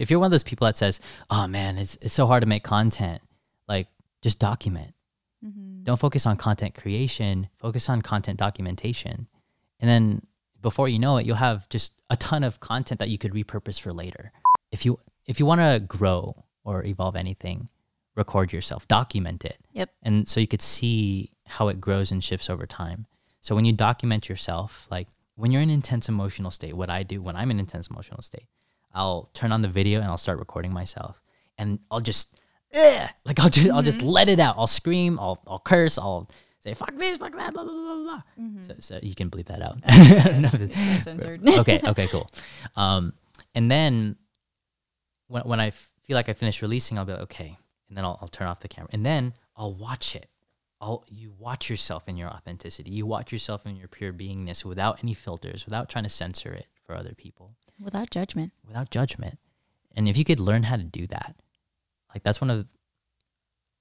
if you're one of those people that says, "Oh man, it's it's so hard to make content," like just document. Mm-hmm. Don't focus on content creation. Focus on content documentation, and then before you know it, you'll have just a ton of content that you could repurpose for later. If you if you want to grow or evolve anything, record yourself, document it. Yep. And so you could see how it grows and shifts over time. So when you document yourself, like when you're in intense emotional state, what I do when I'm in intense emotional state, I'll turn on the video and I'll start recording myself. And I'll just "Ugh," like I'll just I'll just mm-hmm. let it out. I'll scream, I'll I'll curse, I'll say fuck this, fuck that, blah blah blah blah. blah. Mm-hmm. So, so you can bleep that out. I don't know if it's- Censored. okay, okay, cool. Um, and then when, when I feel like I finish releasing, I'll be like, okay, and then I'll, I'll turn off the camera, and then I'll watch it. I'll you watch yourself in your authenticity. You watch yourself in your pure beingness without any filters, without trying to censor it for other people, Without judgment. without judgment. And if you could learn how to do that, like that's one of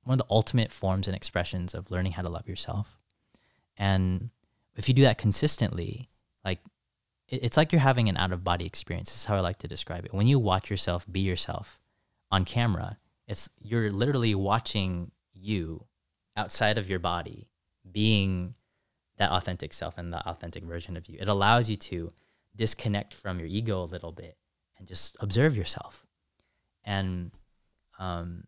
one of the ultimate forms and expressions of learning how to love yourself. And if you do that consistently, like it, it's like you're having an out of body experience. This is how I like to describe it. When you watch yourself be yourself on camera, it's you're literally watching you outside of your body being that authentic self and the authentic version of you. It allows you to disconnect from your ego a little bit and just observe yourself. And um,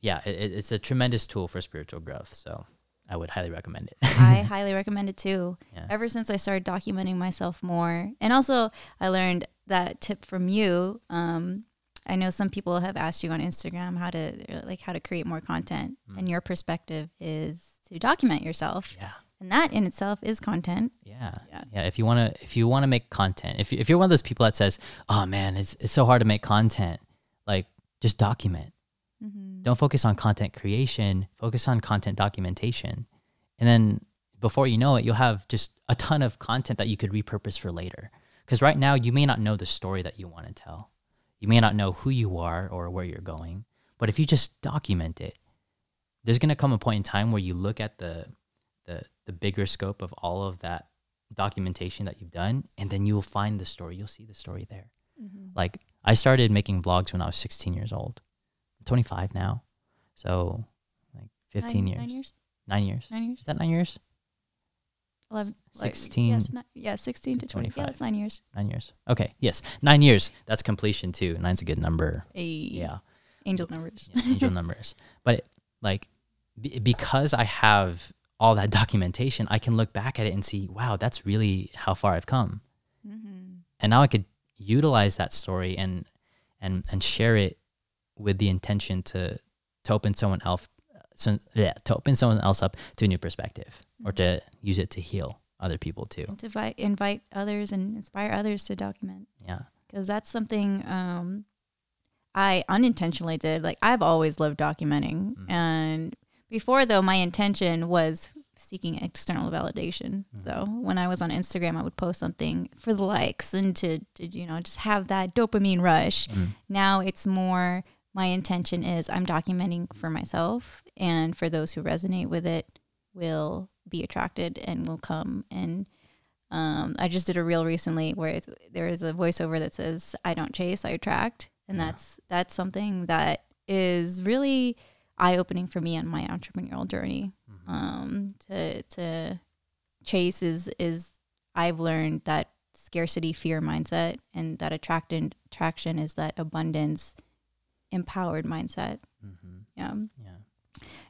yeah, it, it- it's a tremendous tool for spiritual growth. So I would highly recommend it. I highly recommend it too. Yeah. Ever since I started documenting myself more, and also I learned that tip from you. Um, I know some people have asked you on Instagram how to like how to create more content, and your perspective is to document yourself, yeah. And that in itself is content. Yeah. Yeah. Yeah. If you want to, if you want to make content, if, you, if you're one of those people that says, oh man, it's, it's so hard to make content, like just document. Mm-hmm. Don't focus on content creation, focus on content documentation. And then before you know it, you'll have just a ton of content that you could repurpose for later. Because right now, you may not know the story that you want to tell. You may not know who you are or where you're going. But if you just document it, there's going to come a point in time where you look at the, the, bigger scope of all of that documentation that you've done, and then you will find the story. You'll see the story there. Mm-hmm. Like, I started making vlogs when I was 16 years old. I'm 25 now. So, like 15 Nine- years. Nine years. Nine years. Nine years. Is that nine years? Eleven. S- like, 16 Yes. Ni- yeah. Sixteen to twenty. Yeah, 25. that's nine years. Nine years. Okay. Yes. Nine years. That's completion too. Nine's a good number. A Yeah. Angel numbers. yeah angel numbers. But like, be- because I have all that documentation, I can look back at it and see, wow, that's really how far I've come. mm-hmm. And now I could utilize that story and and and share it with the intention to to open someone else so, yeah, to open someone else up to a new perspective or to use it to heal other people too. And to invite, invite others and inspire others to document. Yeah. because that's something um, I unintentionally did. Like I've always loved documenting, Mm. and before though, my intention was seeking external validation. Mm. Though when I was on Instagram, I would post something for the likes and to, to you know just have that dopamine rush. Mm. Now it's more my intention is I'm documenting for myself, and for those who resonate with it, will be attracted and will come and um, I just did a reel recently where there is a voiceover that says, "I don't chase, I attract," and Yeah. that's that's something that is really eye opening for me on my entrepreneurial journey. Mhm. Um, to to chase is is I've learned that scarcity fear mindset, and that attraction attraction is that abundance empowered mindset. Mhm. Yeah. Yeah.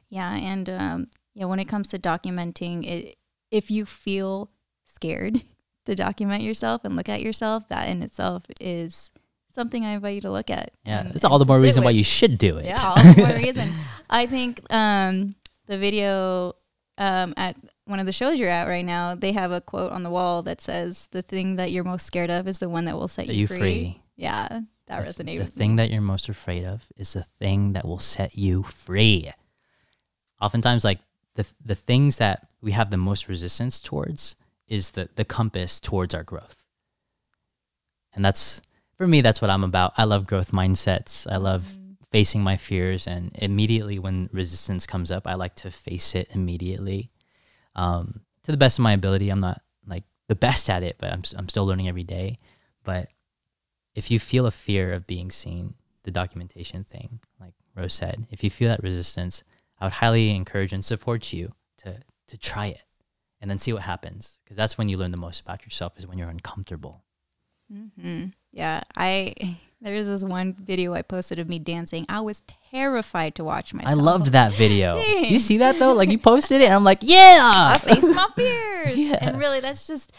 Yeah, and um, yeah, when it comes to documenting, it, if you feel scared to document yourself and look at yourself, that in itself is something I invite you to look at. Yeah. and- It's all the more reason why you should do it. Yeah, all the more reason. I think um, the video um, at one of the shows you're at right now, they have a quote on the wall that says, "The thing that you're most scared of is the one that will set, Set you, free. free. Yeah, that the, resonated. The thing that you're most afraid of is the thing that will set you free. Oftentimes, like the the things that we have the most resistance towards is the the compass towards our growth. And that's for me. That's what I'm about. I love growth mindsets. I love Mm. facing my fears, and immediately when resistance comes up, I like to face it immediately. Um, to the best of my ability, I'm not like the best at it, but I'm I'm still learning every day. But if you feel a fear of being seen, the documentation thing, like Rose said, if you feel that resistance, I would highly encourage and support you to to try it and then see what happens because that's when you learn the most about yourself is when you're uncomfortable. Mm-hmm. Yeah, I there's this one video I posted of me dancing. I was terrified to watch myself. I loved that video. You see that though? Like you posted it, and I'm like, yeah. I face my fears. Yeah. And really, that's just,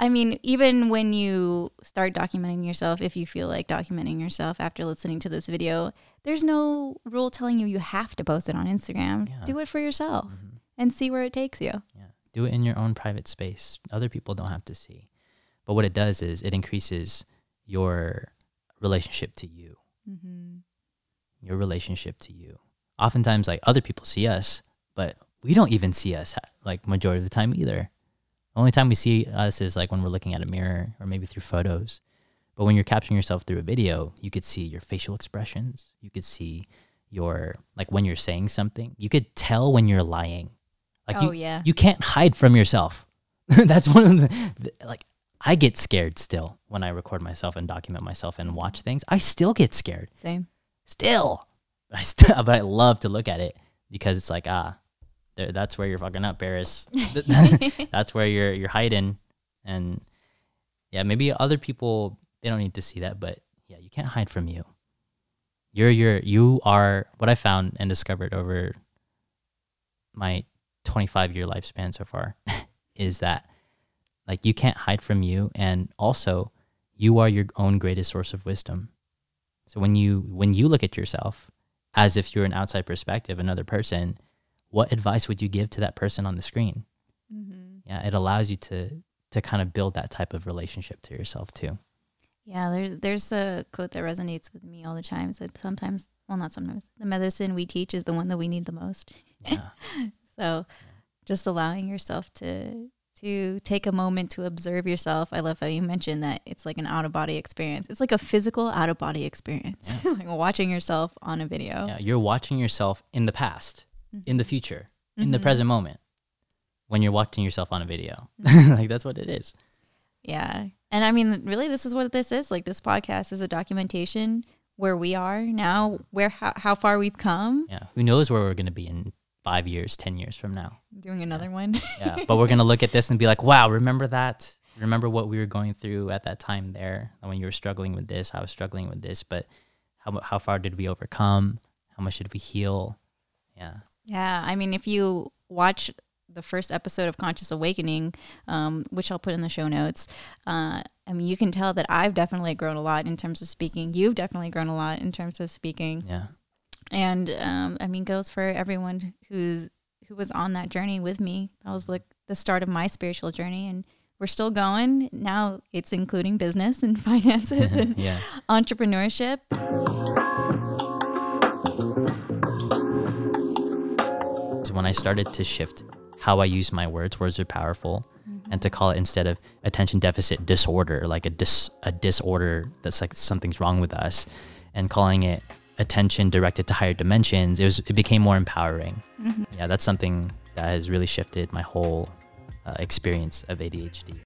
I mean, even when you start documenting yourself, if you feel like documenting yourself after listening to this video, there's no rule telling you you have to post it on Instagram. Yeah. Do it for yourself Mhm. and see where it takes you. Yeah. Do it in your own private space. Other people don't have to see. But what it does is it increases your relationship to you. Mm-hmm. Your relationship to you. Oftentimes, like other people see us, but we don't even see us like majority of the time either. The only time we see us is like when we're looking at a mirror or maybe through photos. But when you're capturing yourself through a video, you could see your facial expressions. You could see your like when you're saying something. You could tell when you're lying. Like oh, you, yeah. you can't hide from yourself. That's one of the, the like I get scared still when I record myself and document myself and watch things. I still get scared. Same. Still. I still but I love to look at it because it's like ah there, that's where you're fucking up, Perris. that's where you're you're hiding and yeah, maybe other people they don't need to see that, but yeah, you can't hide from you. You're you're you are what I found and discovered over my 25 year lifespan so far is that like you can't hide from you and also you are your own greatest source of wisdom. So when you when you look at yourself as if you're an outside perspective, another person, what advice would you give to that person on the screen? Mm-hmm. Yeah, it allows you to to kind of build that type of relationship to yourself too. Yeah, there's there's a quote that resonates with me all the time. So sometimes, well, not sometimes, the medicine we teach is the one that we need the most. Yeah. So, just allowing yourself to to take a moment to observe yourself. I love how you mentioned that it's like an out of body experience. It's like a physical out of body experience, like watching yourself on a video. yeah, you're watching yourself in the past, Mhm. in the future, in the Mhm. present moment when you're watching yourself on a video. Mm-hmm. like that's what it is. Yeah. And I mean, really, this is what this is. Like, this podcast is a documentation where we are now, where how, how far we've come. Yeah. Who knows where we're going to be in 5 years, 10 years from now. Doing another one. Yeah. but we're going to look at this and be like, "Wow, remember that? Remember what we were going through at that time there when you were struggling with this, I was struggling with this, but how how far did we overcome? How much did we heal?" Yeah. Yeah, I mean, if you watch the first episode of Conscious Awakening, um, which I'll put in the show notes, uh, I mean, you can tell that I've definitely grown a lot in terms of speaking. You've definitely grown a lot in terms of speaking, Yeah. and um, I mean, goes for everyone who's who was on that journey with me. That was like the start of my spiritual journey, and we're still going. Now it's including business and finances and yeah. entrepreneurship. So when I started to shift how I use my words, words are powerful, mm-hmm. and to call it instead of attention deficit disorder, like a dis a disorder that's like something's wrong with us, and calling it attention directed to higher dimensions, it was it became more empowering. Yeah, that's something that has really shifted my whole uh, experience of ADHD.